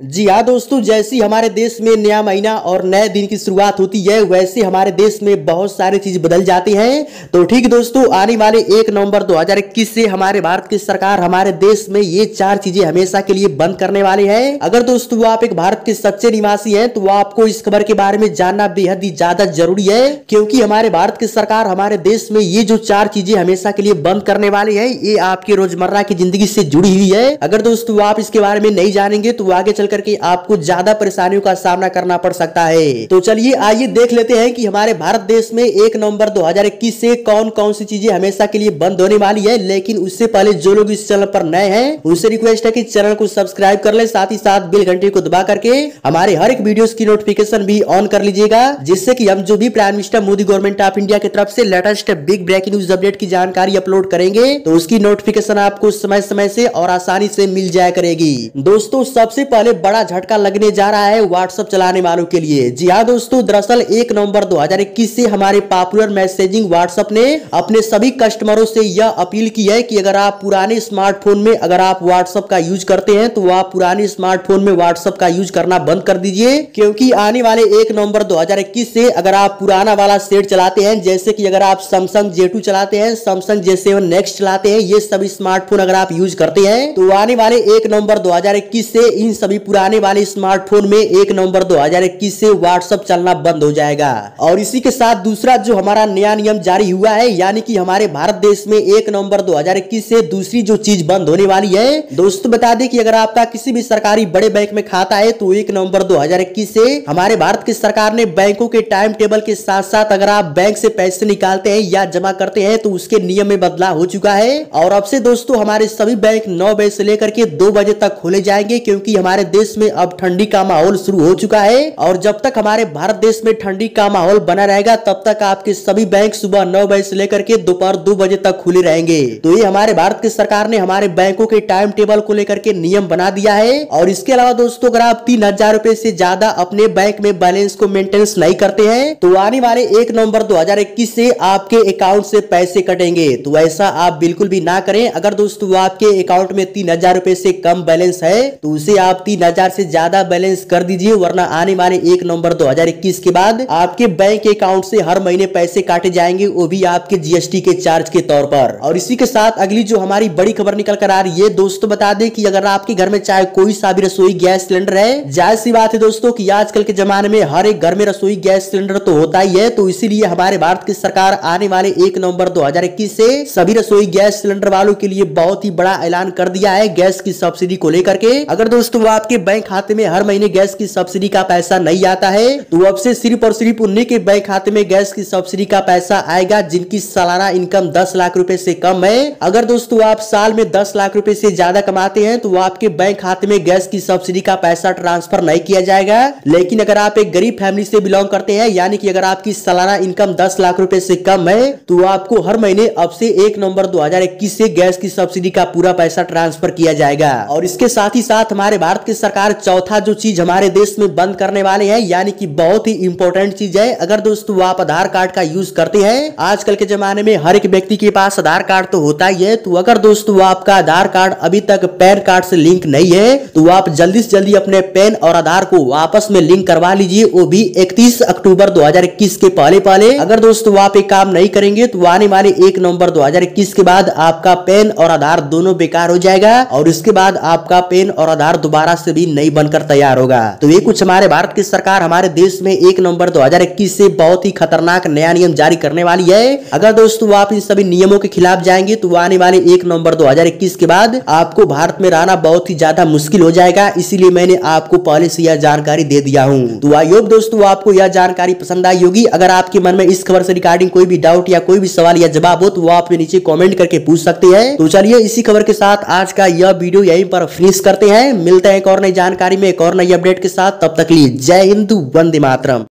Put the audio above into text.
जी हाँ दोस्तों, जैसी हमारे देश में नया महीना और नए दिन की शुरुआत होती है, वैसे हमारे देश में बहुत सारी चीज़ बदल जाती हैं। तो ठीक दोस्तों, आने वाले एक नवंबर 2021 से हमारे भारत की सरकार हमारे देश में ये चार चीज़ें हमेशा के लिए बंद करने वाले हैं। अगर दोस्तों, आप एक भारत के सच्चे निवासी है तो आपको इस खबर के बारे में जानना बेहद ही ज़्यादा ज़रूरी है, क्योंकि हमारे भारत की सरकार हमारे देश में ये जो चार चीज़ें हमेशा के लिए बंद करने वाली है, ये आपकी रोज़मर्रा की ज़िंदगी से जुड़ी हुई है। अगर दोस्तों, आप इसके बारे में नहीं जानेंगे तो आगे चल करके आपको ज़्यादा परेशानियों का सामना करना पड़ सकता है। तो चलिए, आइए देख लेते हैं कि हमारे भारत देश में एक नवंबर 2021 से कौन कौन सी चीज़ें हमेशा के लिए बंद होने वाली है, लेकिन उससे पहले जो लोग इस चैनल पर नए हैं, उनसे रिक्वेस्ट है कि चैनल को सब्सक्राइब कर ले, साथ ही साथ बिल घंटे को दबा करके हमारे हर एक वीडियो की नोटिफिकेशन भी ऑन कर लीजिएगा, जिससे की हम जो भी prime minister Modi government of India की तरफ़ से latest big breaking news update की जानकारी अपलोड करेंगे तो उसकी नोटिफिकेशन आपको समय समय से और आसानी से मिल जाया करेगी। दोस्तों, सबसे पहले बड़ा झटका लगने जा रहा है व्हाट्सएप चलाने वालों के लिए। जी हाँ दोस्तों, दरअसल एक नवंबर 2021 से हमारे पॉपुलर मैसेजिंग व्हाट्सएप ने अपने सभी कस्टमरों से यह अपील की है कि अगर आप पुराने स्मार्टफ़ोन में अगर आप व्हाट्सएप का यूज़ करते हैं तो आप पुराने स्मार्टफ़ोन में व्हाट्सएप का यूज़ करना बंद कर दीजिए। क्योंकि आने वाले एक नवंबर 2021 से अगर आप पुराना वाला सेट चलाते हैं, जैसे कि अगर आप सैमसंग जे चलाते हैं सैमसंग जे सेवन नेक्स्ट चलाते हैं, ये सभी स्मार्टफ़ोन अगर आप यूज़ करते हैं तो आने वाले एक नवंबर 2021 से इन सभी पुराने वाले स्मार्टफ़ोन में एक नवंबर 2021 से व्हाट्सएप चलना बंद हो जाएगा। और इसी के साथ दूसरा जो हमारा नया नियम जारी हुआ है, यानी कि हमारे भारत देश में एक नवंबर 2021 से दूसरी जो चीज़ बंद होने वाली है, दोस्तों बता दें कि अगर आपका किसी भी सरकारी बड़े बैंक में खाता है तो एक नवंबर 2021 से हमारे भारत की सरकार ने बैंकों के टाइम टेबल के साथ साथ अगर आप बैंक से पैसे निकालते हैं या जमा करते हैं तो उसके नियम में बदलाव हो चुका है। और अब से दोस्तों, हमारे सभी बैंक नौ बजे से लेकर के दो बजे तक खोले जाएँगे, क्योंकि हमारे देश में अब ठंडी का माहौल शुरू हो चुका है और जब तक हमारे भारत देश में ठंडी का माहौल बना रहेगा, तब तक आपके सभी बैंक सुबह नौ बजे से लेकर के दोपहर दो बजे तक खुले रहेंगे। तो ये हमारे भारत की सरकार ने हमारे बैंकों के टाइम टेबल को लेकर के नियम बना दिया है। और इसके अलावा दोस्तों, अगर आप तीन हज़ार रूपए से ज़्यादा अपने बैंक में बैलेंस को मेंटेनेंस नहीं करते हैं तो आने वाले एक नवंबर 2021 से आपके अकाउंट से पैसे कटेंगे। तो ऐसा आप बिल्कुल भी ना करें। अगर दोस्तों, आपके अकाउंट में तीन हज़ार रूपए से कम बैलेंस है तो उसे आप तीन हज़ार से ज़्यादा बैलेंस कर दीजिए, वरना आने वाले एक नवंबर 2021 के बाद आपके बैंक अकाउंट से हर महीने पैसे काटे जाएँगे, वो भी आपके जीएसटी के चार्ज के तौर पर। और इसी के साथ अगली जो हमारी बड़ी खबर निकल कर आ रही है, दोस्तों बता दें कि अगर आपके घर में चाहे कोई सा भी रसोई गैस सिलेंडर है, जायज़ सी बात है दोस्तों की आजकल के जमाने में हर एक घर में रसोई गैस सिलेंडर तो होता ही है तो इसीलिए हमारे भारत की सरकार आने वाले एक नवंबर 2021 से सभी रसोई गैस सिलेंडर वालों के लिए बहुत ही बड़ा ऐलान कर दिया है गैस की सब्सिडी को लेकर के। अगर दोस्तों आपके बैंक खाते में हर महीने गैस की सब्सिडी का पैसा नहीं आता है तो अब से सिर्फ़ और सिर्फ़ उन्हीं के बैंक खाते में गैस की सब्सिडी का पैसा आएगा जिनकी सालाना इनकम दस लाख रूपए से कम है। अगर दोस्तों आप साल में दस लाख रुपए से ज़्यादा कमाते हैं तो आपके बैंक खाते में गैस की सब्सिडी का पैसा ट्रांसफ़र नहीं किया जाएगा। लेकिन अगर आप एक गरीब फैमिली से बिलोंग करते हैं, यानी कि अगर आपकी सालाना इनकम दस लाख रुपए से कम है तो आपको हर महीने अब से एक नवंबर 2021 से गैस की सब्सिडी का पूरा पैसा ट्रांसफ़र किया जाएगा। और इसके साथ ही साथ हमारे भारत की सरकार चौथा जो चीज़ हमारे देश में बंद करने वाले हैं, यानी कि बहुत ही इंपॉर्टेंट चीज़ है। अगर दोस्तों, आप आधार कार्ड का यूज़ करते हैं, आजकल के जमाने में हर एक व्यक्ति के पास आधार कार्ड तो होता ही है। तो अगर दोस्तों, आपका आधार कार्ड अभी तक पैन कार्ड से लिंक नहीं है तो आप जल्दी से जल्दी अपने पैन और आधार को आपस में लिंक करवा लीजिए। वो भी इकतीस अक्टूबर दो हज़ार इक्कीस के पहले पहले अगर दोस्तों, आप एक काम नहीं करेंगे तो आने वाले एक नवंबर 2021 के बाद आपका पेन और आधार दोनों बेकार हो जाएगा, और इसके बाद आपका पेन और आधार दोबारा भी नहीं बनकर तैयार होगा। तो ये कुछ हमारे भारत की सरकार हमारे देश में एक नवंबर 2021 से बहुत ही खतरनाक नया नियम जारी करने वाली है। अगर दोस्तों आप इन सभी नियमों के खिलाफ जाएँगे तो आने वाले एक नवंबर 2021 के बाद आपको भारत में रहना बहुत ही ज़्यादा मुश्किल हो जाएगा। इसीलिए मैंने आपको पहले से यह जानकारी दे दिया हूँ। तो आई होप दोस्तों, आपको यह जानकारी पसंद आई होगी। अगर आपके मन में इस खबर से रिगार्डिंग कोई भी डाउट या कोई भी सवाल या जवाब हो तो वो आप नीचे कमेंट करके पूछ सकते हैं। तो चलिए, इसी खबर के साथ आज का यह वीडियो यहीं पर फिनिश करते हैं। मिलते हैं एक और नई जानकारी में एक और नई अपडेट के साथ, तब तक लिए जय हिंदू, वंदे मातरम।